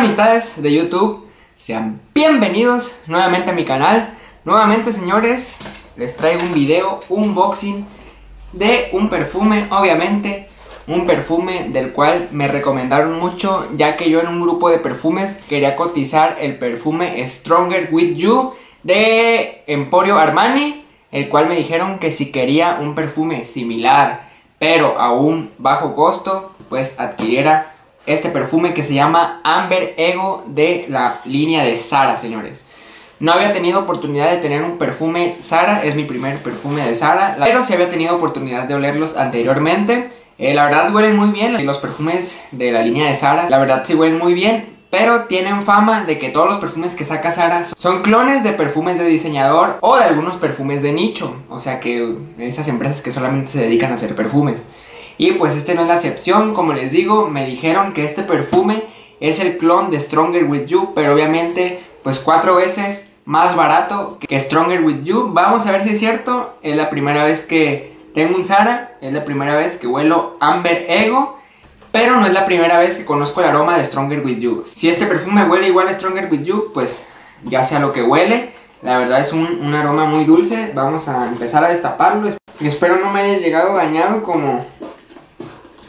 amistades de YouTube? Sean bienvenidos nuevamente a mi canal. Nuevamente, señores, les traigo un video, un unboxing de un perfume, obviamente. Un perfume del cual me recomendaron mucho, ya que yo en un grupo de perfumes quería cotizar el perfume Stronger With You de Emporio Armani, el cual me dijeron que si quería un perfume similar, pero a un bajo costo, pues adquiriera este perfume que se llama Amber Ego de la línea de Sara, señores. No había tenido oportunidad de tener un perfume Sara, es mi primer perfume de Sara, pero sí había tenido oportunidad de olerlos anteriormente. Eh, la verdad huelen muy bien, los perfumes de la línea de Sara, la verdad sí huelen muy bien, pero tienen fama de que todos los perfumes que saca Sara son clones de perfumes de diseñador o de algunos perfumes de nicho, o sea que esas empresas que solamente se dedican a hacer perfumes. Y pues este no es la excepción, como les digo, me dijeron que este perfume es el clon de Stronger With You, pero obviamente pues cuatro veces más barato que Stronger With You. Vamos a ver si es cierto, es la primera vez que tengo un Zara, es la primera vez que huelo Amber Ego. Pero no es la primera vez que conozco el aroma de Stronger With You. Si este perfume huele igual a Stronger With You, pues ya sea lo que huele. La verdad es un, un aroma muy dulce. Vamos a empezar a destaparlo. Espero no me haya llegado dañado como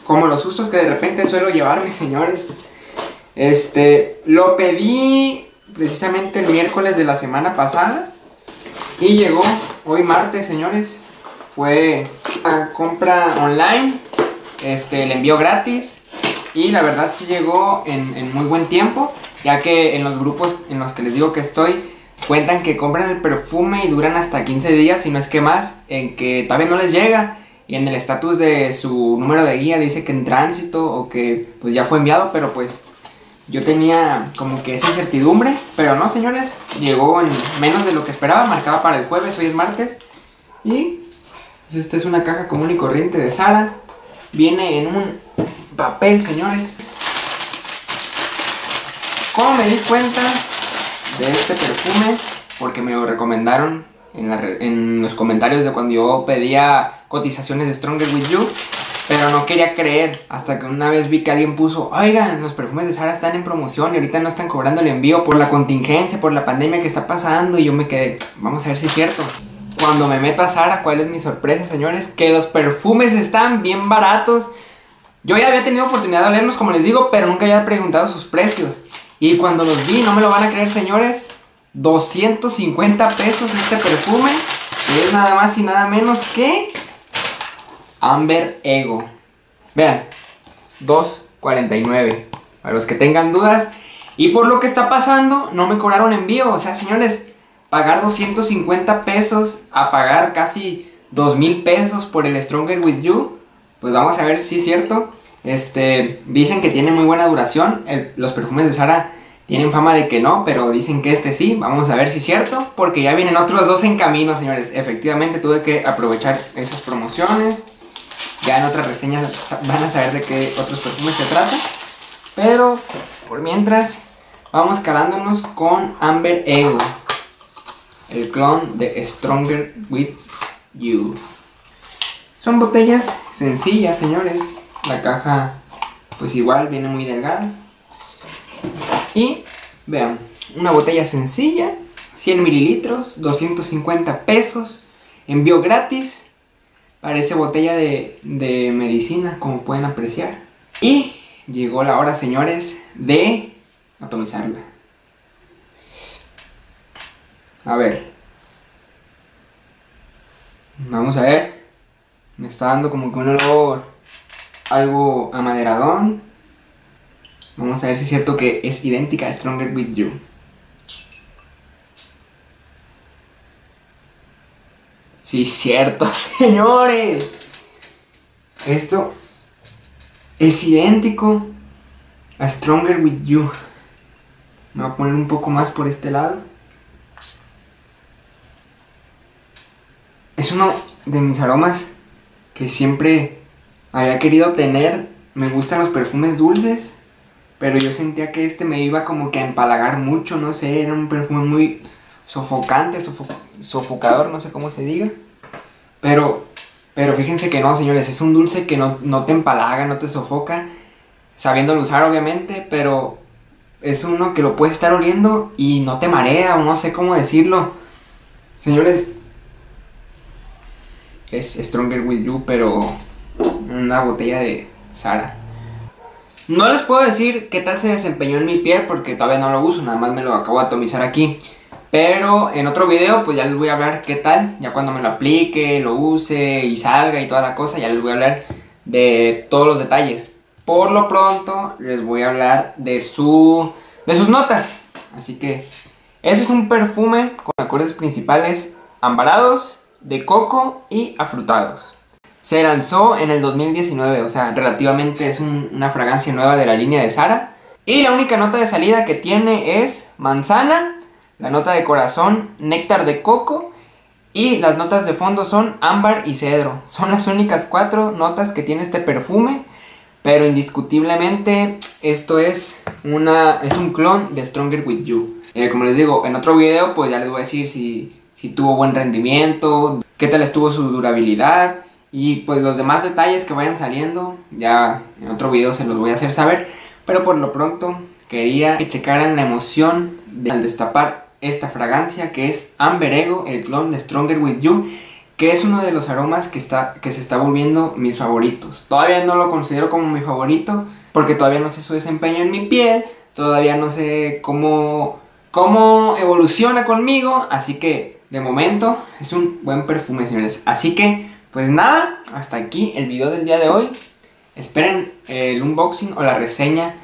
como los sustos que de repente suelo llevarme, señores. Este, lo pedí precisamente el miércoles de la semana pasada y llegó hoy martes, señores. Fue a compra online, este, el envío gratis y la verdad sí llegó en, en muy buen tiempo, ya que en los grupos en los que les digo que estoy, cuentan que compran el perfume y duran hasta 15 días, si no es que más, en que todavía no les llega y en el estatus de su número de guía dice que en tránsito o que pues ya fue enviado, pero pues yo tenía como que esa incertidumbre, pero no señores, llegó en menos de lo que esperaba, marcaba para el jueves, hoy es martes y pues, esta es una caja común y corriente de Sara, viene en un papel señores. ¿Cómo me di cuenta de este perfume? Porque me lo recomendaron en, los comentarios de cuando yo pedía cotizaciones de Stronger With You. Pero no quería creer hasta que una vez vi que alguien puso, oigan, los perfumes de Sara están en promoción y ahorita no están cobrando el envío por la contingencia, por la pandemia que está pasando. Y yo me quedé, vamos a ver si es cierto. Cuando me meto a Sara, ¿cuál es mi sorpresa, señores? Que los perfumes están bien baratos. Yo ya había tenido oportunidad de leerlos, como les digo, pero nunca había preguntado sus precios. Y cuando los vi, no me lo van a creer, señores, 250 pesos este perfume. Es nada más y nada menos que Amber Ego. Vean, 2.49. Para los que tengan dudas. Y por lo que está pasando, no me cobraron envío. O sea, señores, pagar 250 pesos a pagar casi 2.000 pesos por el Stronger With You. Pues vamos a ver si es cierto. Este, dicen que tiene muy buena duración. los perfumes de Sara tienen fama de que no, pero dicen que este sí. Vamos a ver si es cierto, porque ya vienen otros dos en camino, señores. Efectivamente, tuve que aprovechar esas promociones. Ya en otras reseñas van a saber de qué otros perfumes se trata. Pero, por mientras, vamos calándonos con Amber Ego. El clon de Stronger With You. Son botellas sencillas, señores. La caja, pues igual, viene muy delgada. Y vean, una botella sencilla, 100 mililitros, 250 pesos, envío gratis. Parece botella de, de medicina, como pueden apreciar. Y llegó la hora, señores, de atomizarla. A ver. Vamos a ver. Me está dando como que un olor algo amaderadón. Vamos a ver si es cierto que es idéntica a Stronger With You. Sí, cierto, señores. Esto es idéntico a Stronger With You. Me voy a poner un poco más por este lado. Es uno de mis aromas que siempre había querido tener. Me gustan los perfumes dulces pero yo sentía que este me iba como que a empalagar mucho, no sé, era un perfume muy sofocante, sofocador, no sé cómo se diga. Pero, pero fíjense que no, señores, es un dulce que no, te empalaga, no te sofoca, sabiéndolo usar obviamente, pero es uno que lo puedes estar oliendo y no te marea o no sé cómo decirlo. Señores, es Stronger With You, pero una botella de Sara. No les puedo decir qué tal se desempeñó en mi piel porque todavía no lo uso, nada más me lo acabo de atomizar aquí. Pero en otro video pues ya les voy a hablar qué tal, ya cuando me lo aplique, lo use y salga y toda la cosa, ya les voy a hablar de todos los detalles. Por lo pronto les voy a hablar de, su, de sus notas. Así que ese es un perfume con acordes principales ambarados, de coco y afrutados. Se lanzó en el 2019, o sea, relativamente es una fragancia nueva de la línea de Sara. Y la única nota de salida que tiene es manzana, la nota de corazón, néctar de coco y las notas de fondo son ámbar y cedro. Son las únicas cuatro notas que tiene este perfume, pero indiscutiblemente esto es, una, es un clon de Stronger With You. Eh, como les digo, en otro video pues ya les voy a decir si, si tuvo buen rendimiento, qué tal estuvo su durabilidad y pues los demás detalles que vayan saliendo ya en otro video se los voy a hacer saber. Pero por lo pronto quería que checaran la emoción de, al destapar esta fragancia que es Amber Ego, el clon de Stronger With You, que es uno de los aromas que, está, que se está volviendo mis favoritos. Todavía no lo considero como mi favorito porque todavía no sé su desempeño en mi piel, todavía no sé cómo, cómo evoluciona conmigo, así que de momento es un buen perfume, señores. Así que, pues nada, hasta aquí el video del día de hoy. Esperen el unboxing o la reseña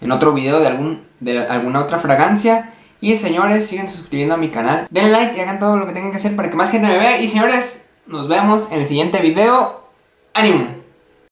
en otro video de, algún, de alguna otra fragancia. Y señores, sigan suscribiendo a mi canal. Denle like y hagan todo lo que tengan que hacer para que más gente me vea. Y señores, nos vemos en el siguiente video. ¡Ánimo!